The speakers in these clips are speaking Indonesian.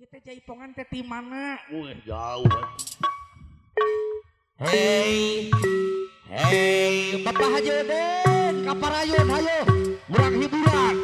kita jaipongan teh di mana? Wih jauh hei hei bapak haji den kaparayun hayo. Murang hiburan.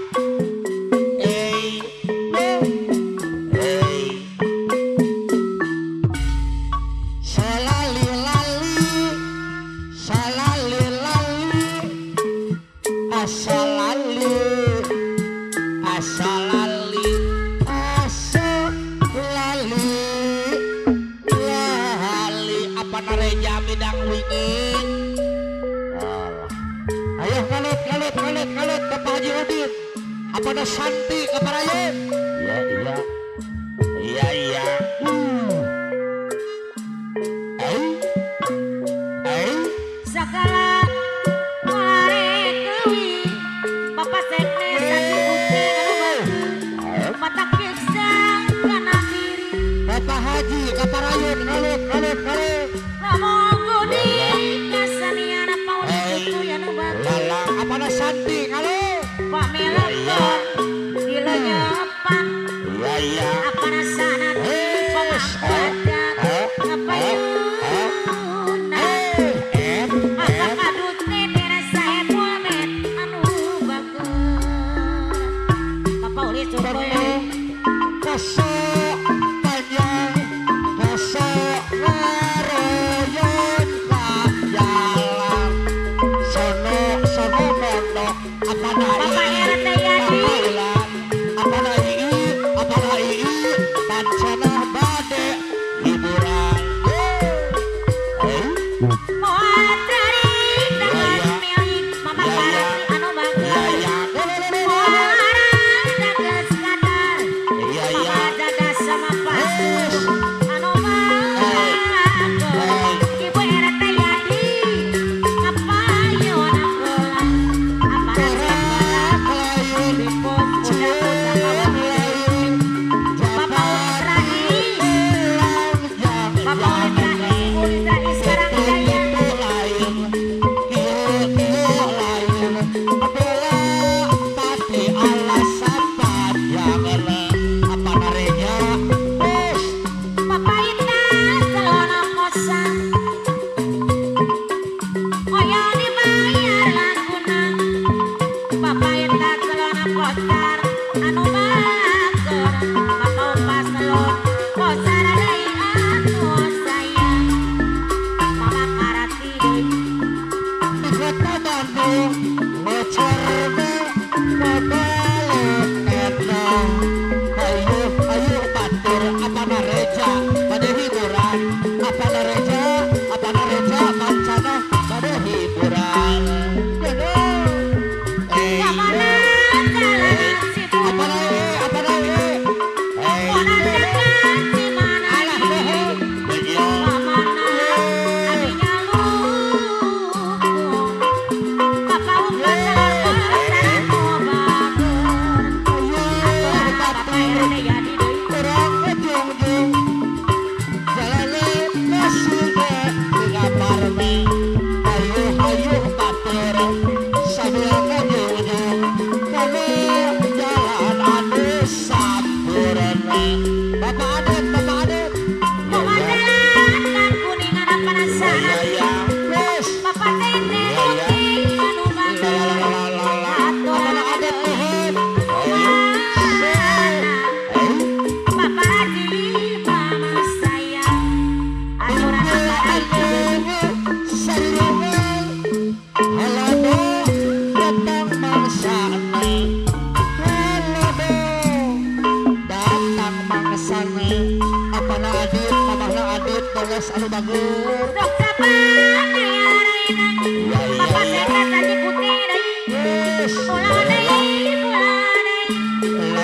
Ayah kalah ayo kalut kalut Bapak Haji Udin apa ada Santi ya iya iya. Iya, iya. Hmm. Eh? Eh? Bapak eh. kalau Haji kalut kalut kalut Yes. Hallelujah.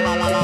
la la la.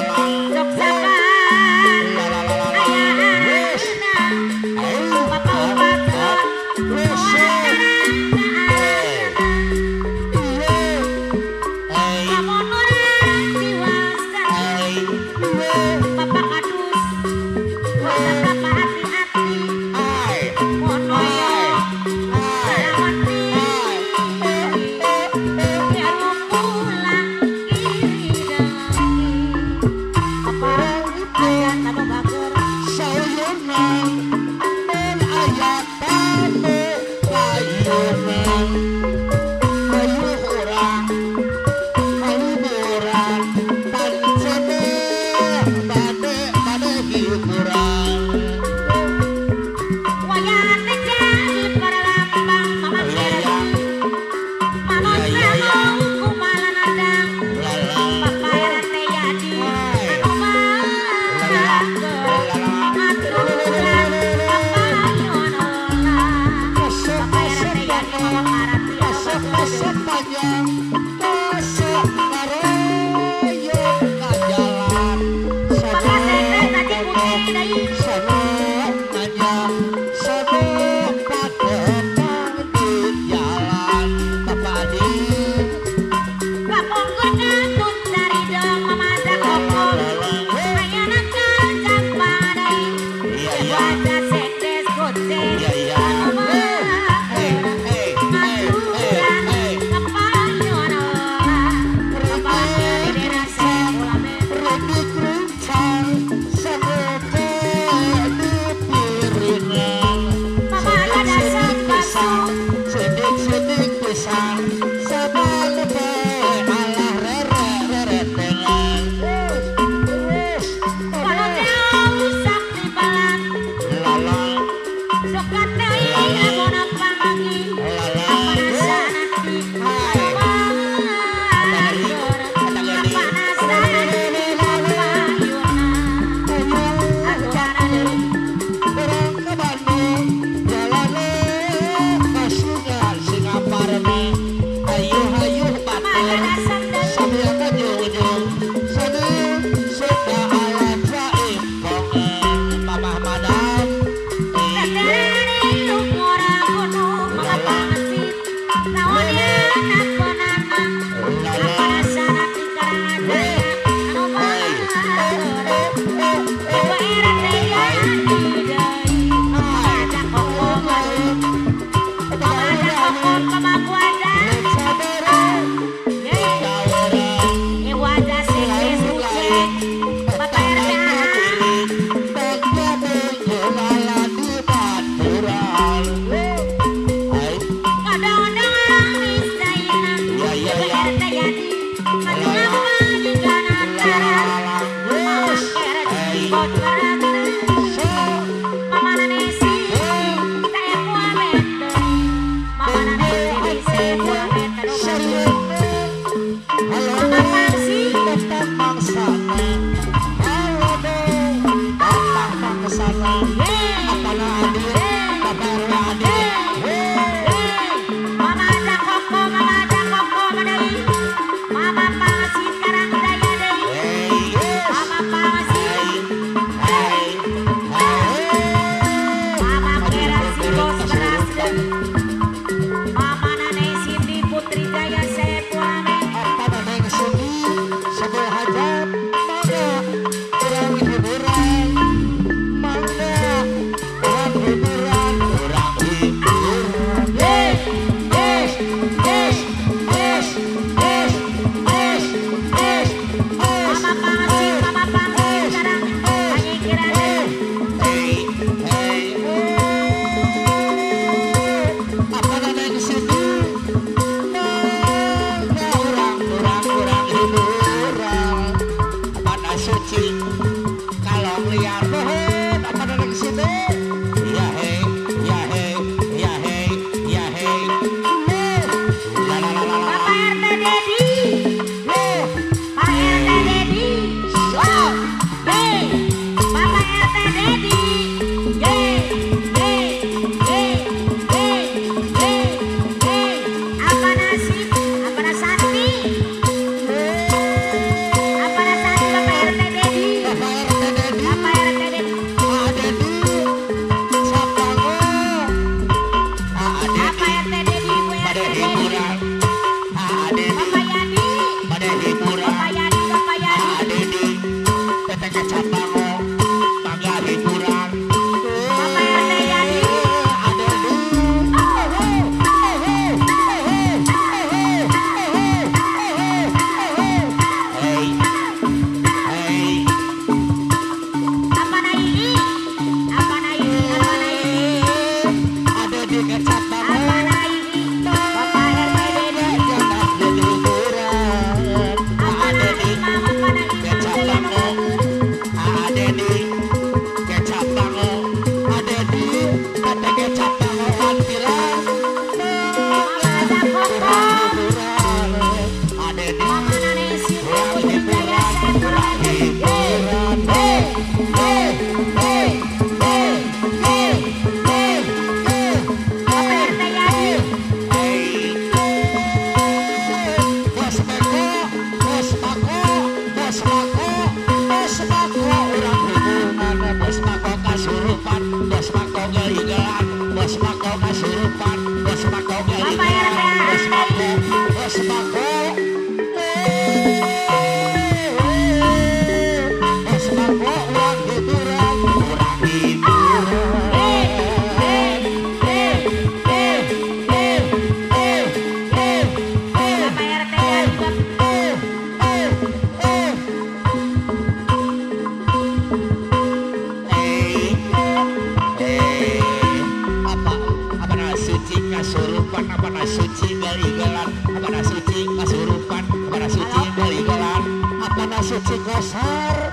Ana Suci Gosar